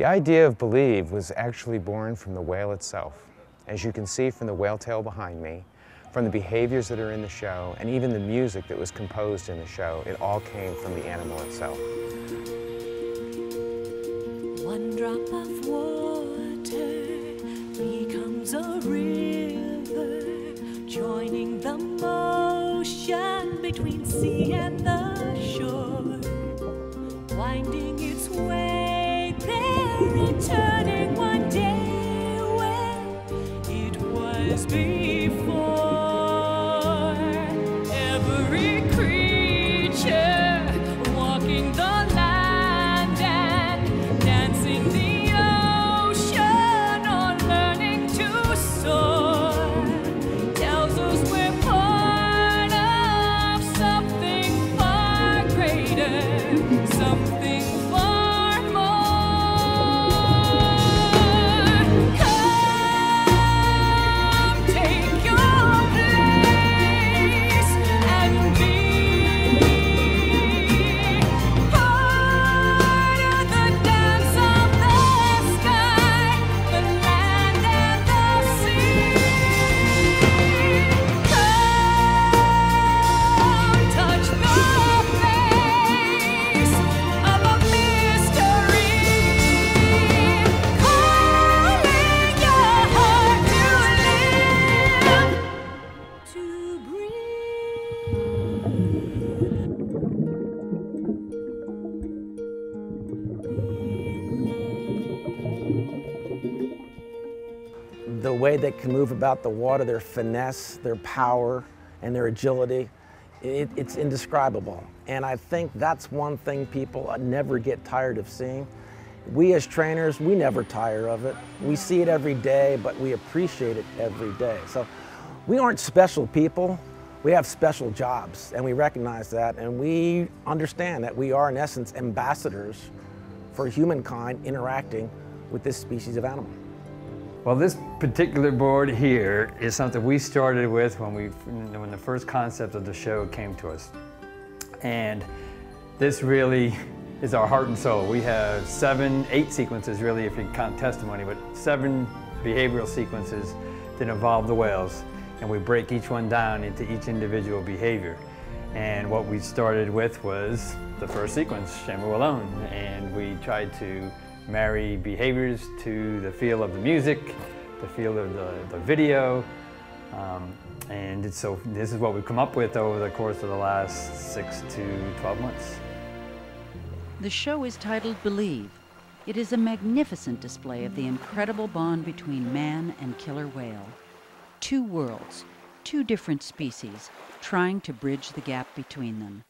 The idea of Believe was actually born from the whale itself. As you can see from the whale tail behind me, from the behaviors that are in the show, and even the music that was composed in the show, it all came from the animal itself. One drop of water becomes a river, joining the motion between sea and the shore, winding its way before. The way they can move about the water, their finesse, their power, and their agility, it, it's indescribable. And I think that's one thing people never get tired of seeing. We as trainers, we never tire of it. We see it every day, but we appreciate it every day. So we aren't special people. We have special jobs, and we recognize that, and we understand that we are, in essence, ambassadors for humankind interacting with this species of animal. Well, this particular board here is something we started with when we when the first concept of the show came to us. And this really is our heart and soul. We have seven, eight sequences really if you count testimony, but seven behavioral sequences that involve the whales. And we break each one down into each individual behavior. And what we started with was the first sequence, Shamu Alone. And we tried to marry behaviors to the feel of the music, the feel of the, the video. Um, and so this is what we've come up with over the course of the last six to 12 months. The show is titled Believe. It is a magnificent display of the incredible bond between man and killer whale. Two worlds, two different species, trying to bridge the gap between them.